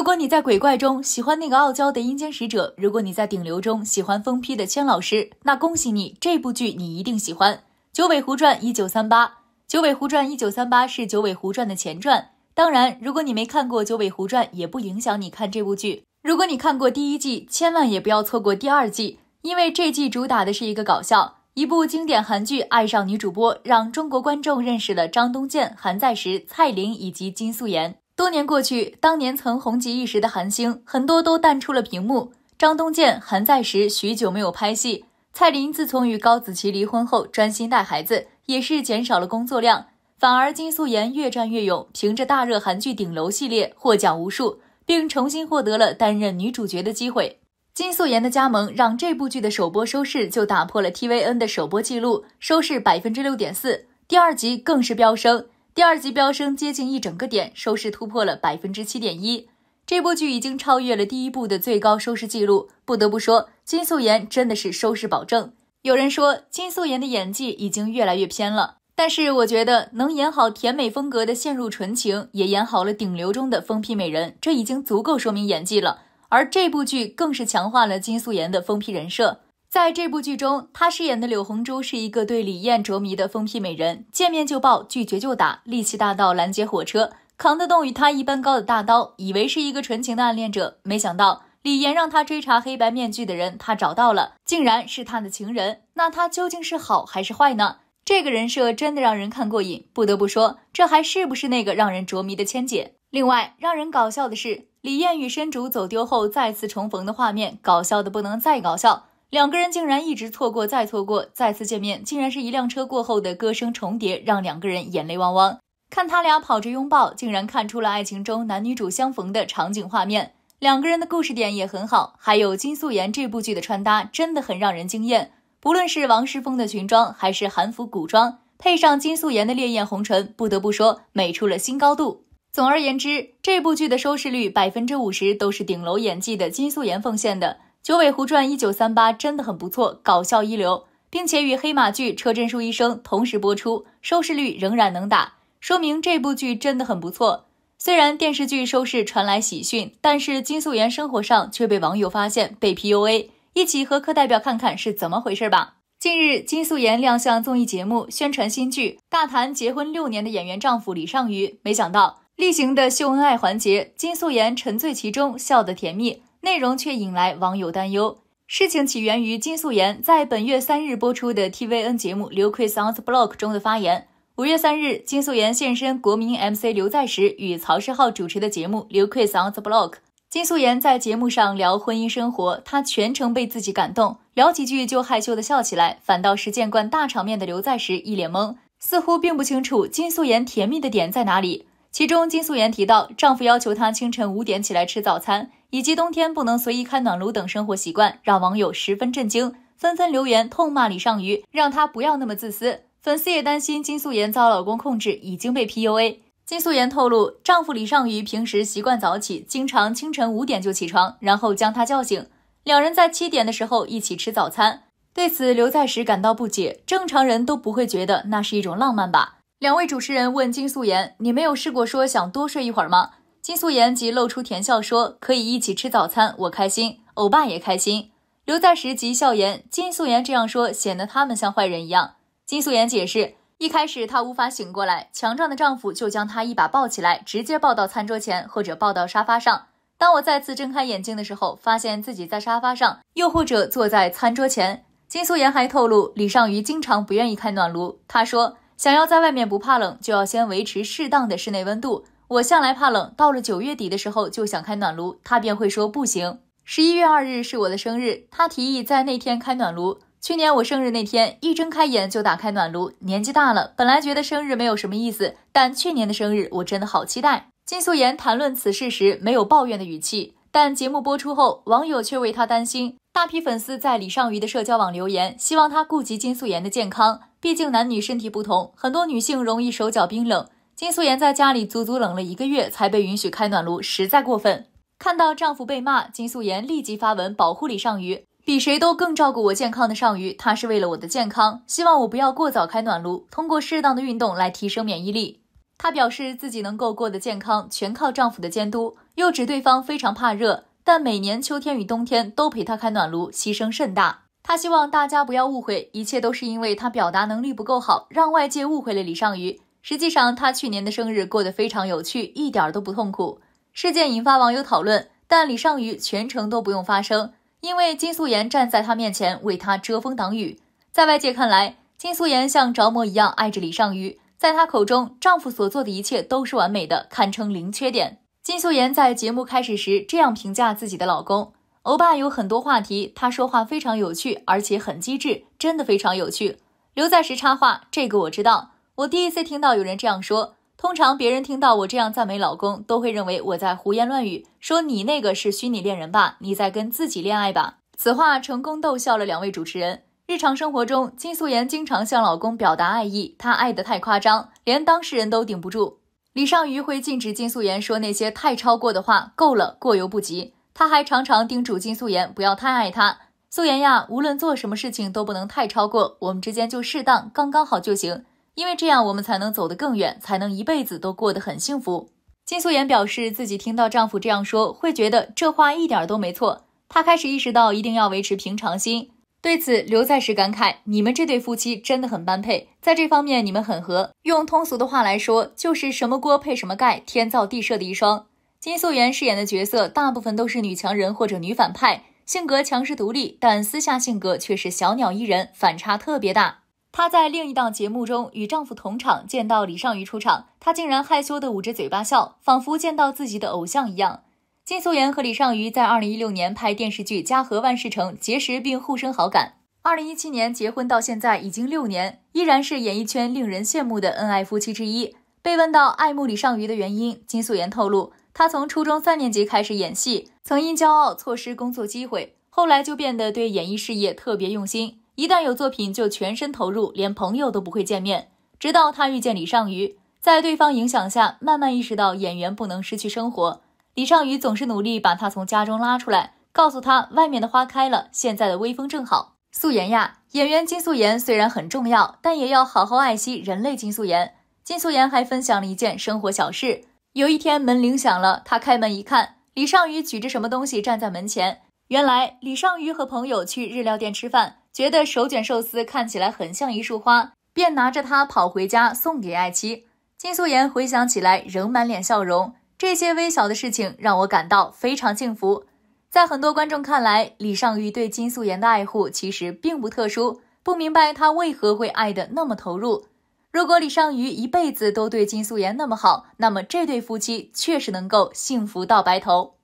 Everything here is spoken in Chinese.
如果你在鬼怪中喜欢那个傲娇的阴间使者，如果你在顶流中喜欢疯批的千老师，那恭喜你，这部剧你一定喜欢。《九尾狐传一九三八》，《九尾狐传一九三八》是《九尾狐传》的前传。当然，如果你没看过《九尾狐传》，也不影响你看这部剧。如果你看过第一季，千万也不要错过第二季，因为这季主打的是一个搞笑。一部经典韩剧《爱上女主播》，让中国观众认识了张东健、韩在石、蔡琳以及金素妍。多年过去，当年曾红极一时的韩星很多都淡出了屏幕。张东健、韩在石许久没有拍戏，蔡琳自从与高子淇离婚后，专心带孩子，也是减少了工作量。反而金素妍越战越勇，凭着大热韩剧《顶楼》系列获奖无数，并重新获得了担任女主角的机会。金素妍的加盟让这部剧的首播收视就打破了 TVN 的首播记录，收视百分之六点四，第二集更是飙升。第二集飙升接近一整个点，收视突破了百分之七点一。这部剧已经超越了第一部的最高收视记录。不得不说，金素妍真的是收视保证。有人说金素妍的演技已经越来越偏了，但是我觉得能演好甜美风格的陷入纯情，也演好了顶流中的疯批美人，这已经足够说明演技了。而这部剧更是强化了金素妍的疯批人设。在这部剧中，她饰演的柳红珠是一个对李艳着迷的疯批美人，见面就抱，拒绝就打，力气大到拦截火车，扛得动与她一般高的大刀。以为是一个纯情的暗恋者，没想到李艳让他追查黑白面具的人，他找到了，竟然是他的情人。那他究竟是好还是坏呢？这个人设真的让人看过瘾。不得不说，这还是不是那个让人着迷的千姐？另外，让人搞笑的是，李艳与申主走丢后再次重逢的画面，搞笑的不能再搞笑。两个人竟然一直错过再错过，再次见面竟然是一辆车过后的歌声重叠，让两个人眼泪汪汪。看他俩跑着拥抱，竟然看出了爱情中男女主相逢的场景画面。两个人的故事点也很好，还有金素妍这部剧的穿搭真的很让人惊艳。不论是王诗峰的裙装，还是韩服古装，配上金素妍的烈焰红唇，不得不说美出了新高度。总而言之，这部剧的收视率百分之五十都是顶楼演技的金素妍奉献的。《九尾狐传一九三八》真的很不错，搞笑一流，并且与黑马剧《车震树医生》同时播出，收视率仍然能打，说明这部剧真的很不错。虽然电视剧收视传来喜讯，但是金素妍生活上却被网友发现被 PUA。一起和课代表看看是怎么回事吧。近日，金素妍亮相综艺节目宣传新剧，大谈结婚六年的演员丈夫李尚宇。没想到例行的秀恩爱环节，金素妍沉醉其中，笑得甜蜜。内容却引来网友担忧。事情起源于金素妍在本月三日播出的 TVN 节目《刘奎 s on the block》中的发言。五月三日，金素妍现身国民 MC 刘在石与曹世浩主持的节目《刘奎 s on the block》。金素妍在节目上聊婚姻生活，她全程被自己感动，聊几句就害羞的笑起来，反倒是见惯大场面的刘在石一脸懵，似乎并不清楚金素妍甜蜜的点在哪里。其中，金素妍提到丈夫要求她清晨五点起来吃早餐。以及冬天不能随意开暖炉等生活习惯，让网友十分震惊，纷纷留言痛骂李尚宇，让他不要那么自私。粉丝也担心金素妍遭老公控制，已经被 PUA。金素妍透露，丈夫李尚宇平时习惯早起，经常清晨五点就起床，然后将她叫醒，两人在七点的时候一起吃早餐。对此，刘在石感到不解，正常人都不会觉得那是一种浪漫吧？两位主持人问金素妍：“你没有试过说想多睡一会儿吗？”金素妍即露出甜笑说：“可以一起吃早餐，我开心，欧巴也开心。”刘在石即笑言：“金素妍这样说，显得他们像坏人一样。”金素妍解释：“一开始她无法醒过来，强壮的丈夫就将她一把抱起来，直接抱到餐桌前或者抱到沙发上。当我再次睁开眼睛的时候，发现自己在沙发上，又或者坐在餐桌前。”金素妍还透露，李尚宇经常不愿意开暖炉，他说：“想要在外面不怕冷，就要先维持适当的室内温度。”我向来怕冷，到了九月底的时候就想开暖炉，他便会说不行。十一月二日是我的生日，他提议在那天开暖炉。去年我生日那天，一睁开眼就打开暖炉。年纪大了，本来觉得生日没有什么意思，但去年的生日我真的好期待。金素妍谈论此事时没有抱怨的语气，但节目播出后，网友却为他担心。大批粉丝在李尚宇的社交网留言，希望他顾及金素妍的健康，毕竟男女身体不同，很多女性容易手脚冰冷。金素妍在家里足足冷了一个月才被允许开暖炉，实在过分。看到丈夫被骂，金素妍立即发文保护李尚宇，比谁都更照顾我健康的尚宇，他是为了我的健康，希望我不要过早开暖炉，通过适当的运动来提升免疫力。她表示自己能够过得健康，全靠丈夫的监督，又指对方非常怕热，但每年秋天与冬天都陪他开暖炉，牺牲甚大。他希望大家不要误会，一切都是因为他表达能力不够好，让外界误会了李尚宇。实际上，他去年的生日过得非常有趣，一点都不痛苦。事件引发网友讨论，但李尚宇全程都不用发声，因为金素妍站在他面前为他遮风挡雨。在外界看来，金素妍像着魔一样爱着李尚宇，在她口中，丈夫所做的一切都是完美的，堪称零缺点。金素妍在节目开始时这样评价自己的老公。欧巴有很多话题，他说话非常有趣，而且很机智，真的非常有趣。刘在石插话：“这个我知道，我第一次听到有人这样说。通常别人听到我这样赞美老公，都会认为我在胡言乱语，说你那个是虚拟恋人吧，你在跟自己恋爱吧。”此话成功逗笑了两位主持人。日常生活中，金素妍经常向老公表达爱意，她爱得太夸张，连当事人都顶不住。李尚宇会禁止金素妍说那些太超过的话，够了，过犹不及。他还常常叮嘱金素妍不要太爱他。素妍呀，无论做什么事情都不能太超过，我们之间就适当，刚刚好就行。因为这样我们才能走得更远，才能一辈子都过得很幸福。金素妍表示自己听到丈夫这样说，会觉得这话一点都没错。她开始意识到一定要维持平常心。对此，刘在石感慨：“你们这对夫妻真的很般配，在这方面你们很合。用通俗的话来说，就是什么锅配什么盖，天造地设的一双。”金素妍饰演的角色大部分都是女强人或者女反派，性格强势独立，但私下性格却是小鸟依人，反差特别大。她在另一档节目中与丈夫同场，见到李尚宇出场，她竟然害羞地捂着嘴巴笑，仿佛见到自己的偶像一样。金素妍和李尚宇在二零一六年拍电视剧《家和万事成》结识并互生好感，二零一七年结婚到现在已经六年，依然是演艺圈令人羡慕的恩爱夫妻之一。被问到爱慕李尚宇的原因，金素妍透露。他从初中三年级开始演戏，曾因骄傲错失工作机会，后来就变得对演艺事业特别用心。一旦有作品就全身投入，连朋友都不会见面。直到他遇见李尚宇，在对方影响下，慢慢意识到演员不能失去生活。李尚宇总是努力把他从家中拉出来，告诉他外面的花开了，现在的微风正好。素颜呀，演员金素妍虽然很重要，但也要好好爱惜人类金素妍。金素妍还分享了一件生活小事。有一天门铃响了，他开门一看，李尚宇举着什么东西站在门前。原来李尚宇和朋友去日料店吃饭，觉得手卷寿司看起来很像一束花，便拿着它跑回家送给爱妻金素妍。回想起来仍满脸笑容，这些微小的事情让我感到非常幸福。在很多观众看来，李尚宇对金素妍的爱护其实并不特殊，不明白他为何会爱得那么投入。如果李尚宇一辈子都对金素妍那么好，那么这对夫妻确实能够幸福到白头。